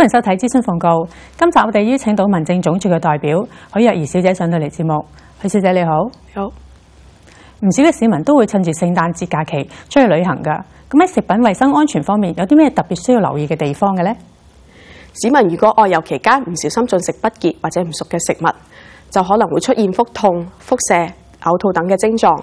歡迎收睇諮詢報告。今集我哋邀請到民政總署嘅代表許若儀小姐上到嚟節目。許小姐你好，你好。唔少嘅市民都會趁住聖誕節假期出去旅行噶。咁喺食品衛生安全方面，有啲咩特別需要留意嘅地方嘅呢？市民如果外遊期間唔小心進食不潔或者唔熟嘅食物，就可能會出現腹痛、腹瀉、嘔吐等嘅症狀。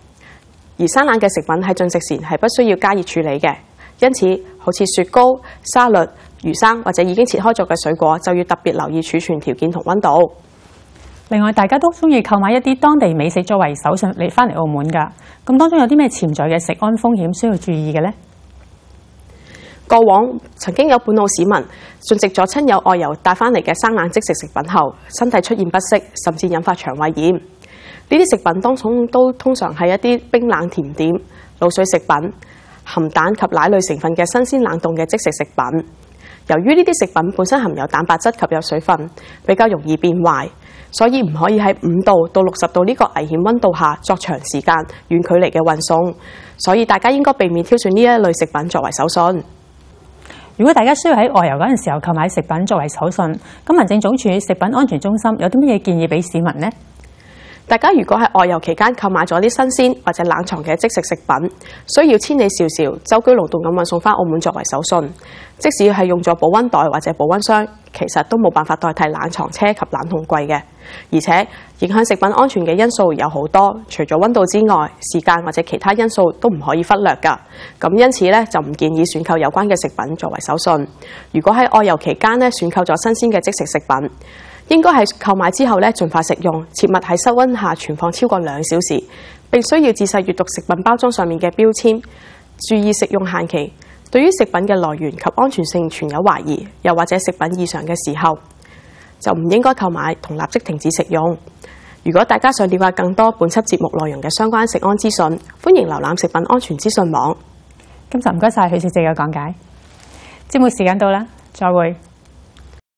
而生冷嘅食品喺進食前係不需要加熱處理嘅，因此好似雪糕、沙律、魚生或者已經切開咗嘅水果，就要特別留意儲存條件同温度。另外，大家都中意購買一啲當地美食作為手信嚟翻嚟澳門㗎。咁當中有啲咩潛在嘅食安風險需要注意嘅呢？過往曾經有本澳市民進食咗親友外遊帶翻嚟嘅生冷即食食品後，身體出現不適，甚至引發腸胃炎。呢啲食品當中都通常係一啲冰冷甜點、滷水食品、含蛋及奶類成分嘅新鮮冷凍嘅即食食品。由於呢啲食品本身含有蛋白質及有水分，比較容易變壞，所以唔可以喺五度到六十度呢個危險溫度下作長時間遠距離嘅運送。所以大家應該避免挑選呢一類食品作為手信。如果大家需要喺外遊嗰陣時候購買食品作為手信，咁民政總署食品安全中心有啲乜嘢建議俾市民呢？大家如果喺外遊期間購買咗啲新鮮或者冷藏嘅即食食品，需要千里迢迢舟車勞頓咁運送返澳門作為手信，即使係用咗保溫袋或者保溫箱，其實都冇辦法代替冷藏車及冷凍櫃嘅。而且影響食品安全嘅因素有好多，除咗溫度之外，時間或者其他因素都唔可以忽略㗎。咁因此咧，就唔建議選購有關嘅食品作為手信。如果喺外遊期間咧，選購咗新鮮嘅即食食品，應該係購買之後咧，盡快食用，切勿喺室溫下存放超過兩小時。並需要仔細閱讀食品包裝上面嘅標籤，注意食用限期。對於食品嘅來源及安全性存有懷疑，又或者食品異常嘅時候，就唔應該購買同立即停止食用。如果大家想了解更多本輯節目內容嘅相關食安資訊，歡迎瀏覽食品安全資訊網。今集唔該晒許小姐嘅講解。節目時間到啦，再會。